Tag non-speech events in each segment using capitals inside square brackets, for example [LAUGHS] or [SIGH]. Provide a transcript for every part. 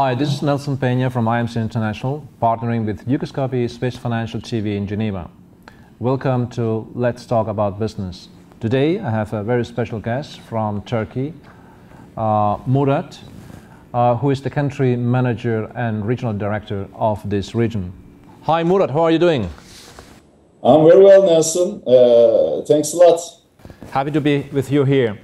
Hi, this is Nelson Peña from IMC International, partnering with Dukascopy Swiss Financial TV in Geneva. Welcome to Let's Talk About Business. Today I have a very special guest from Turkey, uh, Murat, uh, who is the country manager and regional director of this region. Hi Murat, how are you doing? I'm very well, Nelson. Uh, thanks a lot. Happy to be with you here.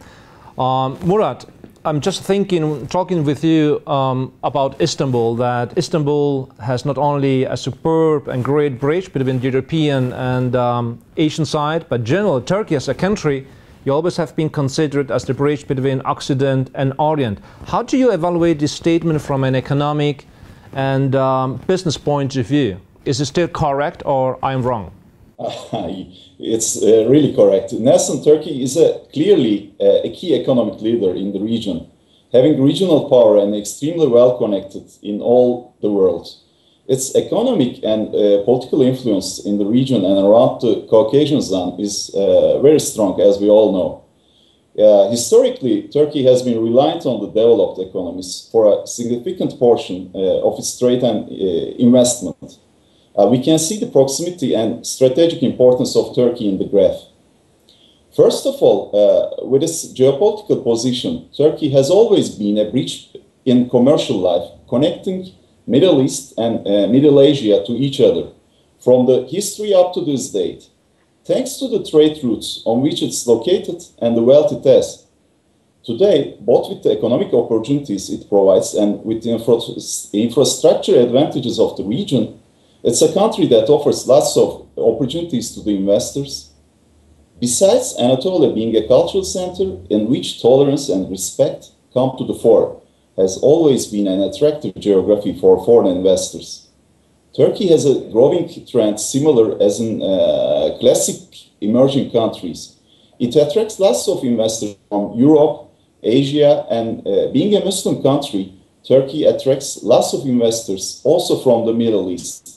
Um, Murat, I'm just thinking, talking with you um, about Istanbul, that Istanbul has not only a superb and great bridge between the European and um, Asian side, but generally Turkey as a country, you always have been considered as the bridge between Occident and Orient. How do you evaluate this statement from an economic and um, business point of view? Is it still correct or I'm wrong? [LAUGHS] it's uh, really correct. Nelson Turkey is a, clearly uh, a key economic leader in the region, having regional power and extremely well connected in all the world. Its economic and uh, political influence in the region and around the Caucasian zone is uh, very strong, as we all know. Uh, historically, Turkey has been reliant on the developed economies for a significant portion uh, of its trade and investment. Uh, we can see the proximity and strategic importance of Turkey in the graph. First of all, uh, with its geopolitical position, Turkey has always been a bridge in commercial life, connecting Middle East and uh, Middle Asia to each other from the history up to this date. Thanks to the trade routes on which it's located and the wealth it has, today, both with the economic opportunities it provides and with the infra infrastructure advantages of the region, it's a country that offers lots of opportunities to the investors. Besides Anatolia being a cultural center in which tolerance and respect come to the fore, has always been an attractive geography for foreign investors. Turkey has a growing trend similar as in uh, classic emerging countries. It attracts lots of investors from Europe, Asia, and uh, being a Muslim country, Turkey attracts lots of investors also from the Middle East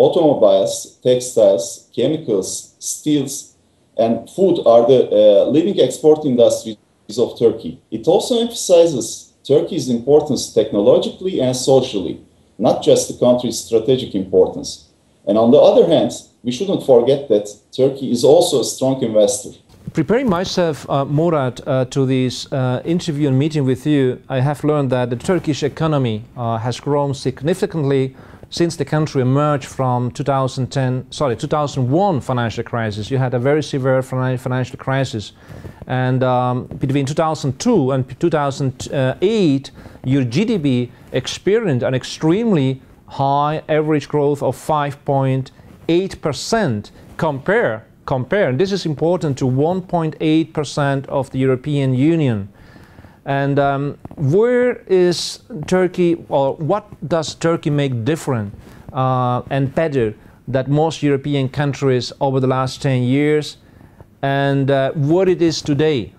automobiles, textiles, chemicals, steels, and food are the uh, living export industries of Turkey. It also emphasizes Turkey's importance technologically and socially, not just the country's strategic importance. And on the other hand, we shouldn't forget that Turkey is also a strong investor. Preparing myself, uh, Murat, uh, to this uh, interview and meeting with you, I have learned that the Turkish economy uh, has grown significantly since the country emerged from 2010, sorry, 2001 financial crisis, you had a very severe financial crisis. And um, between 2002 and 2008, your GDP experienced an extremely high average growth of 5.8% compare, compare, and this is important to 1.8% of the European Union. And um, where is Turkey, or what does Turkey make different uh, and better that most European countries over the last 10 years, and uh, what it is today?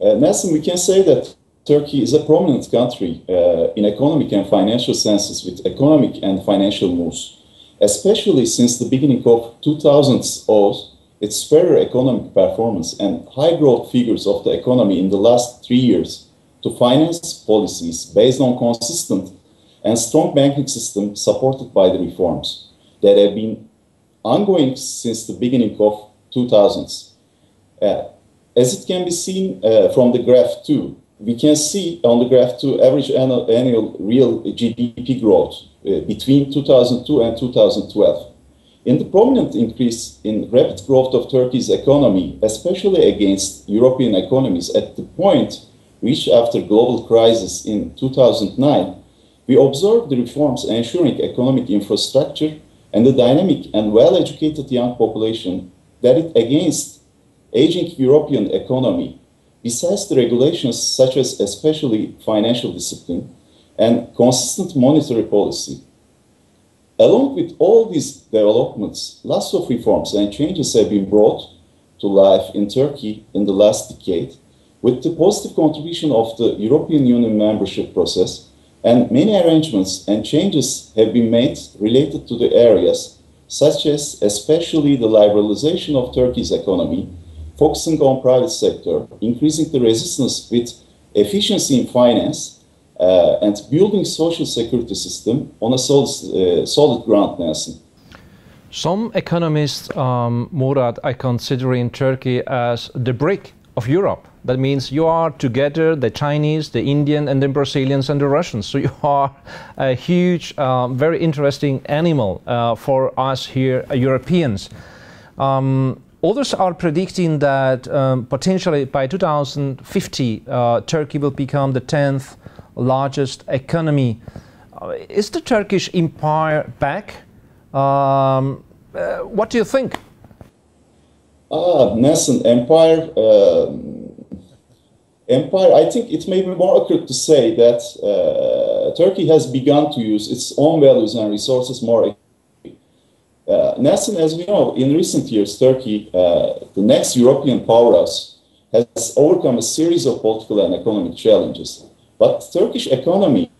Uh, Nelson, we can say that Turkey is a prominent country uh, in economic and financial senses with economic and financial moves, especially since the beginning of 2000s its superior economic performance and high growth figures of the economy in the last three years to finance policies based on consistent and strong banking system supported by the reforms that have been ongoing since the beginning of 2000s. Uh, as it can be seen uh, from the graph 2, we can see on the graph 2 average annual, annual real GDP growth uh, between 2002 and 2012. In the prominent increase in rapid growth of Turkey's economy, especially against European economies at the point reached after global crisis in 2009, we observed the reforms ensuring economic infrastructure and the dynamic and well-educated young population that it against aging European economy, besides the regulations such as especially financial discipline and consistent monetary policy. Along with all these developments, lots of reforms and changes have been brought to life in Turkey in the last decade, with the positive contribution of the European Union membership process, and many arrangements and changes have been made related to the areas, such as especially the liberalization of Turkey's economy, focusing on private sector, increasing the resistance with efficiency in finance, uh, and building social security system on a solid, uh, solid ground, Nelson. Some economists, um, Murat, are considering Turkey as the BRIC of Europe. That means you are together, the Chinese, the Indian, and the Brazilians and the Russians. So [LAUGHS] you are a huge, uh, very interesting animal uh, for us here, uh, Europeans. Um, others are predicting that um, potentially by 2050, uh, Turkey will become the 10th largest economy. Uh, is the Turkish empire back? Um, uh, what do you think? Ah, nascent empire. Um, empire. I think it may be more accurate to say that uh, Turkey has begun to use its own values and resources more. Uh, nascent, as we know, in recent years, Turkey, uh, the next European powerhouse, has overcome a series of political and economic challenges. But Turkish economy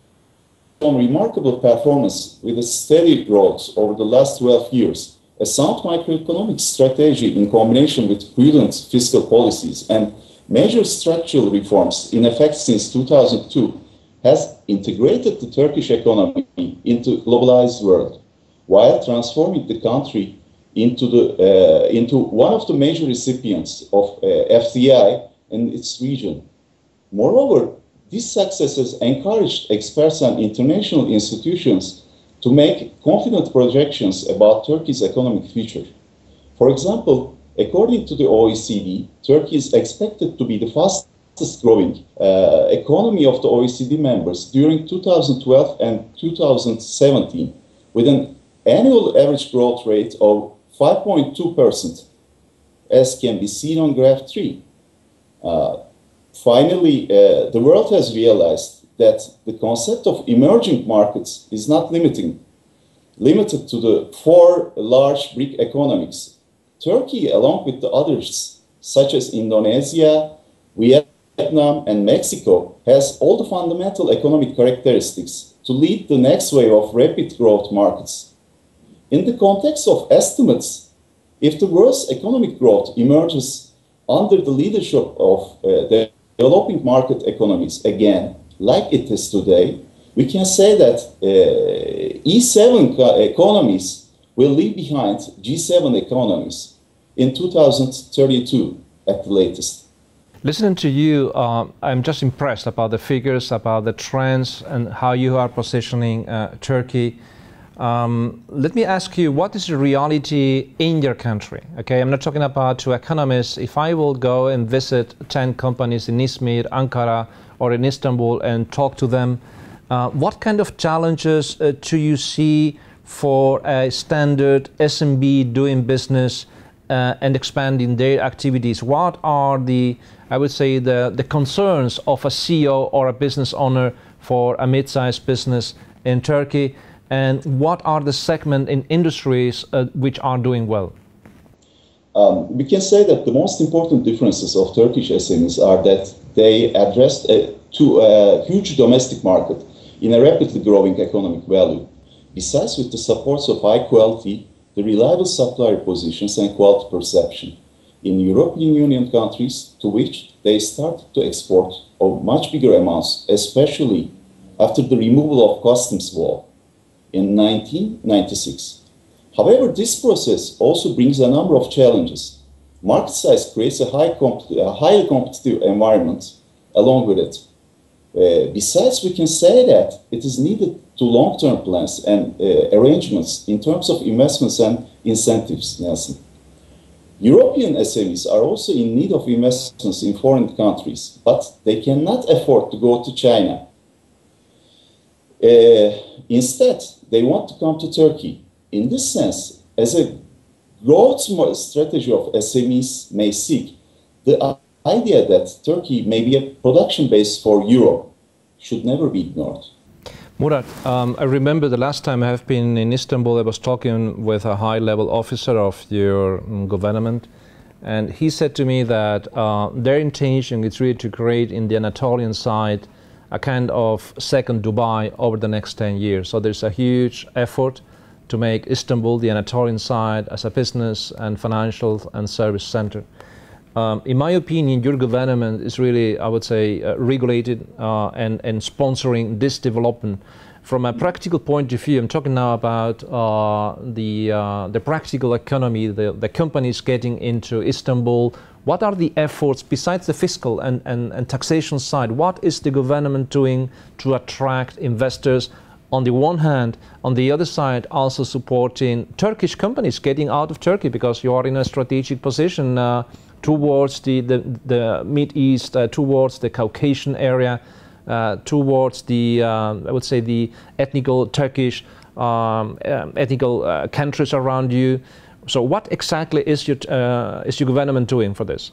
shown remarkable performance with a steady growth over the last 12 years. A sound microeconomic strategy in combination with prudent fiscal policies and major structural reforms in effect since 2002 has integrated the Turkish economy into globalized world while transforming the country into, the, uh, into one of the major recipients of uh, FDI in its region. Moreover, these successes encouraged experts and international institutions to make confident projections about Turkey's economic future. For example, according to the OECD, Turkey is expected to be the fastest growing uh, economy of the OECD members during 2012 and 2017, with an annual average growth rate of 5.2%, as can be seen on graph 3. Uh, finally, uh, the world has realized that the concept of emerging markets is not limiting, limited to the four large BRIC economies. Turkey, along with the others, such as Indonesia, Vietnam, and Mexico, has all the fundamental economic characteristics to lead the next wave of rapid growth markets. In the context of estimates, if the world's economic growth emerges under the leadership of uh, the developing market economies again, like it is today, we can say that uh, E7 economies will leave behind G7 economies in 2032 at the latest. Listening to you, uh, I'm just impressed about the figures, about the trends, and how you are positioning uh, Turkey. Um, let me ask you, what is the reality in your country? Okay, I'm not talking about to economists. If I will go and visit 10 companies in Izmir, Ankara, or in Istanbul and talk to them, uh, what kind of challenges uh, do you see for a standard SMB doing business uh, and expanding their activities? What are the, I would say, the, the concerns of a CEO or a business owner for a mid-sized business in Turkey? and what are the segment in industries uh, which are doing well? Um, we can say that the most important differences of Turkish SMEs are that they addressed a, to a huge domestic market in a rapidly growing economic value. Besides, with the supports of high quality, the reliable supplier positions and quality perception in European Union countries to which they started to export of much bigger amounts, especially after the removal of customs wall in 1996. However, this process also brings a number of challenges. Market size creates a, high a highly competitive environment along with it. Uh, besides, we can say that it is needed to long-term plans and uh, arrangements in terms of investments and incentives, Nelson. European SMEs are also in need of investments in foreign countries, but they cannot afford to go to China. Uh, instead, they want to come to Turkey. In this sense, as a growth strategy of SMEs may seek, the idea that Turkey may be a production base for Europe should never be ignored. Murat, um, I remember the last time I have been in Istanbul, I was talking with a high-level officer of your um, government, and he said to me that uh, their intention is really to create in the Anatolian side a kind of second Dubai over the next 10 years. So there's a huge effort to make Istanbul, the Anatolian side, as a business and financial and service center. Um, in my opinion, your government is really, I would say, uh, regulated uh, and, and sponsoring this development. From a practical point of view, I'm talking now about uh, the, uh, the practical economy, the, the companies getting into Istanbul. What are the efforts besides the fiscal and, and, and taxation side? What is the government doing to attract investors? On the one hand, on the other side, also supporting Turkish companies getting out of Turkey because you are in a strategic position uh, towards the, the, the Mid East, uh, towards the Caucasian area, uh, towards the, um, I would say, the ethnical Turkish, um, um ethnical uh, countries around you. So, what exactly is your, uh, is your government doing for this?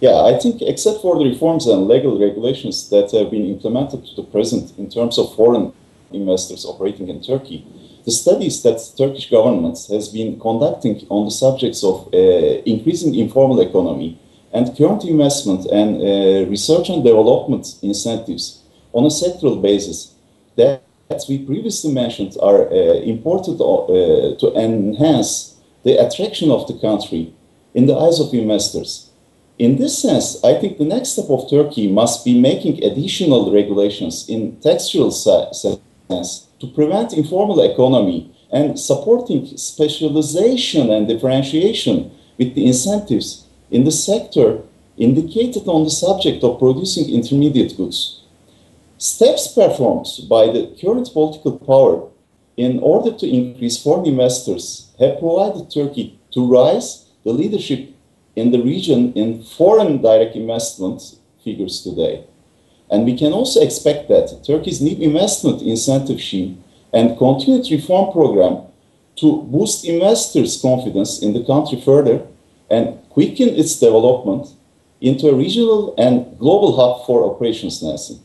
Yeah, I think except for the reforms and legal regulations that have been implemented to the present in terms of foreign investors operating in Turkey, the studies that Turkish government has been conducting on the subjects of uh, increasing informal economy and current investment and uh, research and development incentives on a sectoral basis that we previously mentioned are uh, important uh, to enhance the attraction of the country in the eyes of investors. In this sense, I think the next step of Turkey must be making additional regulations in textual to prevent informal economy and supporting specialization and differentiation with the incentives in the sector indicated on the subject of producing intermediate goods. Steps performed by the current political power in order to increase foreign investors have provided Turkey to rise the leadership in the region in foreign direct investment figures today. And we can also expect that Turkey's new investment incentive scheme and continued reform program to boost investors' confidence in the country further and quicken its development into a regional and global hub for operations Nelson.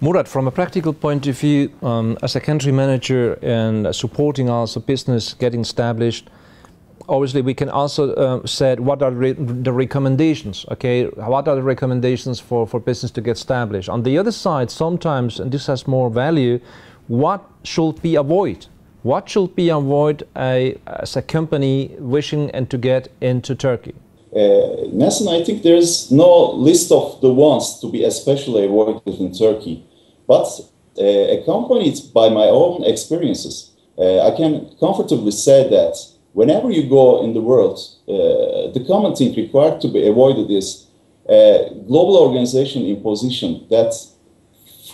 Murat, from a practical point of view, um, as a country manager and supporting also business getting established, obviously we can also uh, said what are re the recommendations okay? What are the recommendations for for business to get established? On the other side sometimes and this has more value what should be avoided what should be avoided as a company wishing and to get into turkey? Uh, Nelson, I think there's no list of the ones to be especially avoided in Turkey, but uh, accompanied by my own experiences, uh, I can comfortably say that whenever you go in the world, uh, the common thing required to be avoided is a global organization imposition that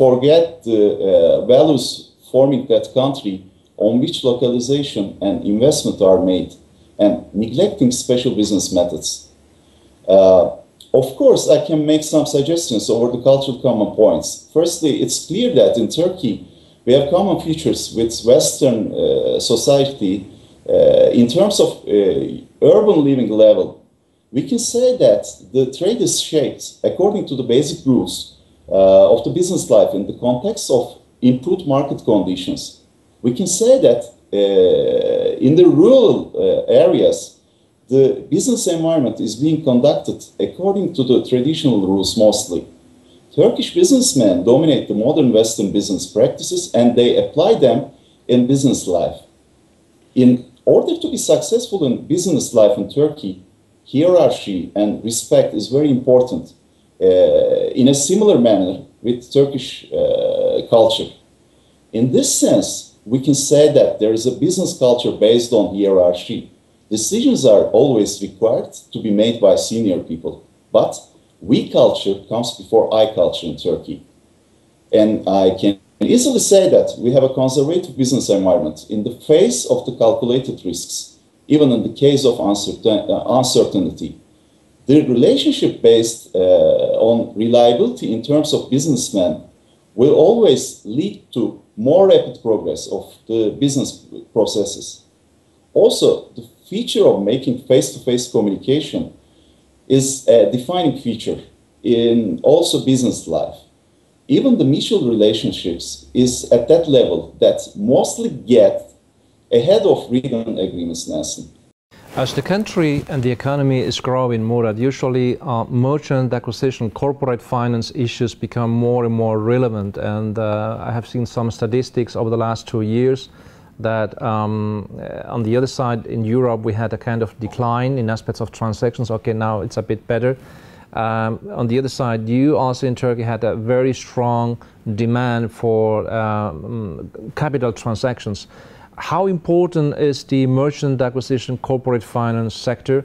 forget the uh, values forming that country on which localization and investment are made and neglecting special business methods. Uh, of course, I can make some suggestions over the cultural common points. Firstly, it's clear that in Turkey, we have common features with Western uh, society uh, in terms of uh, urban living level, we can say that the trade is shaped according to the basic rules uh, of the business life in the context of improved market conditions. We can say that in the rural areas, the business environment is being conducted according to the traditional rules mostly. Turkish businessmen dominate the modern Western business practices and they apply them in business life. In order to be successful in business life in Turkey, hierarchy and respect is very important uh, in a similar manner with Turkish uh, culture. In this sense, we can say that there is a business culture based on hierarchy. Decisions are always required to be made by senior people, but we culture comes before I culture in Turkey. And I can easily say that we have a conservative business environment in the face of the calculated risks, even in the case of uh, uncertainty. The relationship based uh, on reliability in terms of businessmen will always lead to more rapid progress of the business processes. Also, the feature of making face to face communication is a defining feature in also business life even the mutual relationships is at that level that mostly get ahead of written agreements. As the country and the economy is growing, Murat, usually uh, merchant acquisition, corporate finance issues become more and more relevant. And uh, I have seen some statistics over the last two years. that um, uh, on the other side in Europe we had a kind of decline in aspects of transactions. Okay, now it's a bit better. Um, on the other side, you also in Turkey had a very strong demand for um, capital transactions. How important is the merchant acquisition corporate finance sector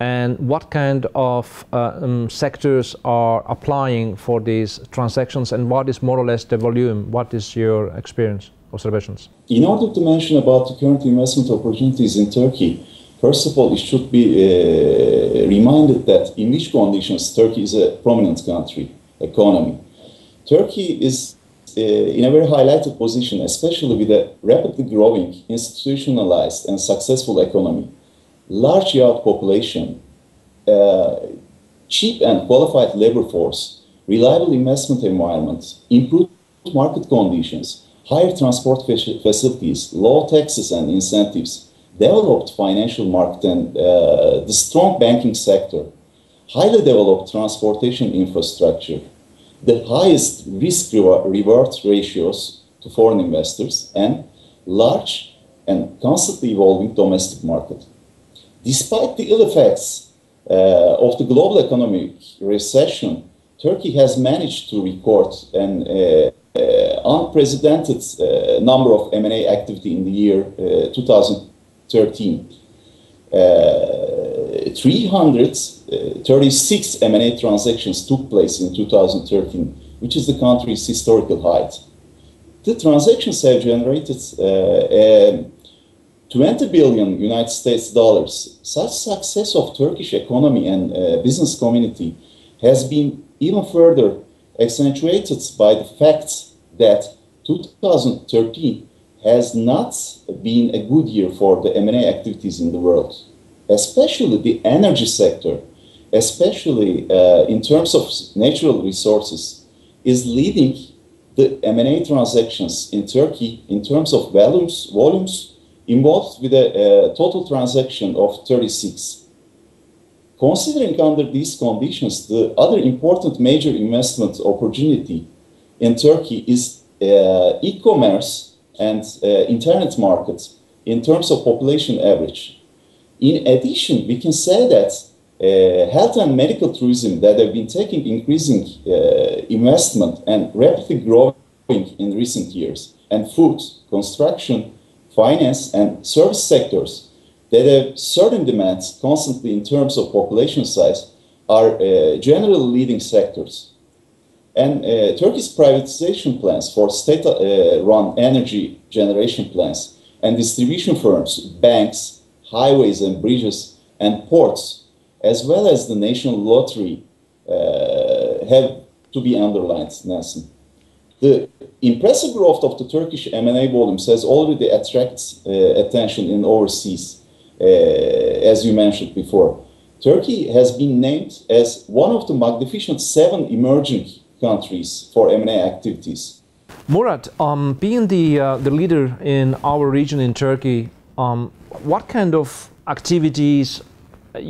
and what kind of uh, um, sectors are applying for these transactions and what is more or less the volume? What is your experience, observations? In order to mention about the current investment opportunities in Turkey, first of all, it should be uh, reminded that in which conditions Turkey is a prominent country, economy. Turkey is uh, in a very highlighted position, especially with a rapidly growing, institutionalized and successful economy large youth population, uh, cheap and qualified labor force, reliable investment environment, improved market conditions, higher transport facilities, low taxes and incentives, developed financial market and uh, the strong banking sector, highly developed transportation infrastructure, the highest risk reward ratios to foreign investors, and large and constantly evolving domestic market. Despite the ill effects uh, of the global economic recession, Turkey has managed to record an uh, uh, unprecedented uh, number of M&A activity in the year uh, 2000. 13. Uh, 336 uh, M&A transactions took place in 2013, which is the country's historical height. The transactions have generated uh, um, 20 billion United States dollars. Such success of Turkish economy and uh, business community has been even further accentuated by the fact that 2013 has not been a good year for the M&A activities in the world, especially the energy sector, especially uh, in terms of natural resources, is leading the M&A transactions in Turkey in terms of volumes, volumes involved with a, a total transaction of 36. Considering under these conditions, the other important major investment opportunity in Turkey is uh, e-commerce and uh, internet markets in terms of population average. In addition, we can say that uh, health and medical tourism that have been taking increasing uh, investment and rapidly growing in recent years, and food, construction, finance, and service sectors that have certain demands constantly in terms of population size are uh, generally leading sectors. And uh, Turkey's privatization plans for state-run uh, energy generation plants and distribution firms, banks, highways and bridges, and ports, as well as the national lottery, uh, have to be underlined, Nelson. The impressive growth of the Turkish M&A volumes has already attracted uh, attention in overseas, uh, as you mentioned before. Turkey has been named as one of the magnificent seven emerging countries for M&A activities. Murat, um, being the, uh, the leader in our region in Turkey, um, what kind of activities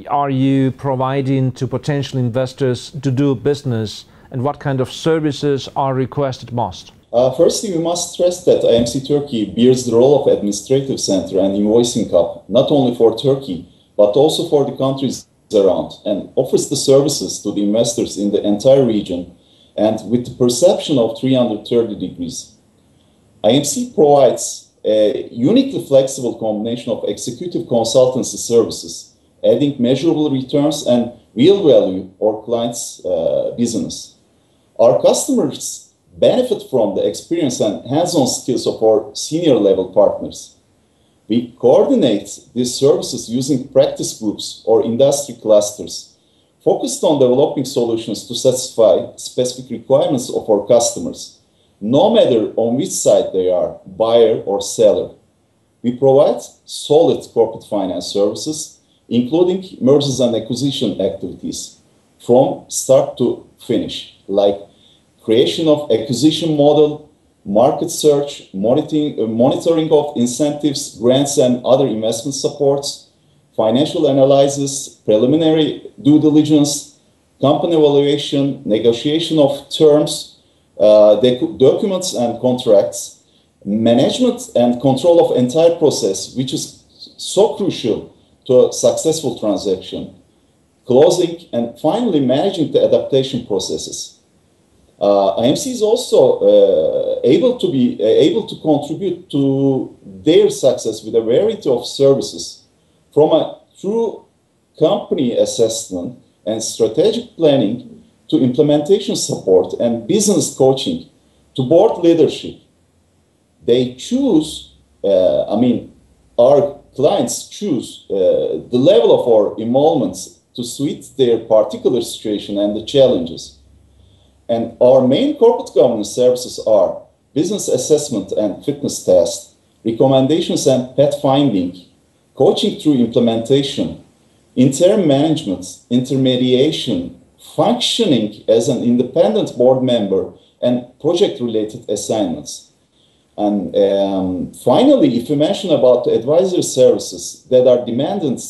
are you providing to potential investors to do business and what kind of services are requested most? Uh, firstly, we must stress that IMC Turkey bears the role of administrative center and invoicing hub, not only for Turkey, but also for the countries around, and offers the services to the investors in the entire region and with the perception of 330 degrees. IMC provides a uniquely flexible combination of executive consultancy services, adding measurable returns and real value or clients' uh, business. Our customers benefit from the experience and hands-on skills of our senior level partners. We coordinate these services using practice groups or industry clusters focused on developing solutions to satisfy specific requirements of our customers, no matter on which side they are, buyer or seller. We provide solid corporate finance services, including mergers and acquisition activities, from start to finish like creation of acquisition model, market search, monitoring, uh, monitoring of incentives, grants, and other investment supports, financial analysis, preliminary due diligence, company evaluation, negotiation of terms, uh, documents and contracts, management and control of entire process, which is so crucial to a successful transaction, closing, and finally managing the adaptation processes. Uh, IMC is also uh, able to be uh, able to contribute to their success with a variety of services, from a true company assessment and strategic planning to implementation support and business coaching to board leadership. They choose, uh, I mean, our clients choose uh, the level of our involvements to suit their particular situation and the challenges. And our main corporate governance services are business assessment and fitness test, recommendations and pathfinding, coaching through implementation, interim management, intermediation, functioning as an independent board member, and project related assignments. And um, finally, if you mention about the advisory services that are demanded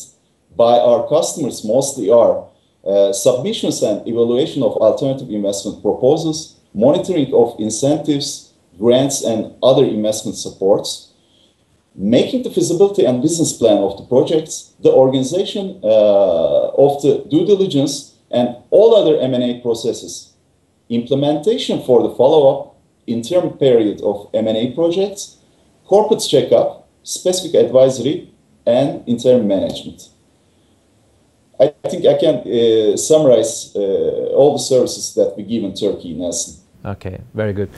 by our customers, mostly are uh, submissions and evaluation of alternative investment proposals, monitoring of incentives, grants, and other investment supports, making the feasibility and business plan of the projects, the organization uh, of the due diligence, and all other M&A processes, implementation for the follow-up interim period of M&A projects, corporate checkup, specific advisory, and interim management. I think I can uh, summarize uh, all the services that we give in Turkey essence. Okay, very good.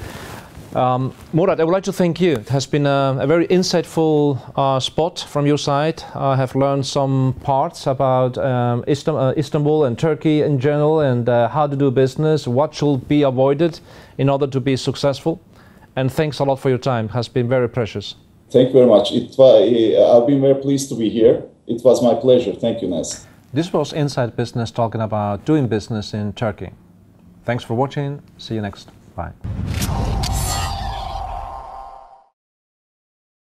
Um, Murat, I would like to thank you. It has been a, a very insightful uh, spot from your side. I have learned some parts about um, uh, Istanbul and Turkey in general and uh, how to do business, what should be avoided in order to be successful. And thanks a lot for your time. It has been very precious. Thank you very much. It, I've been very pleased to be here. It was my pleasure. Thank you, Nes. This was Inside Business talking about doing business in Turkey. Thanks for watching. See you next. Bye.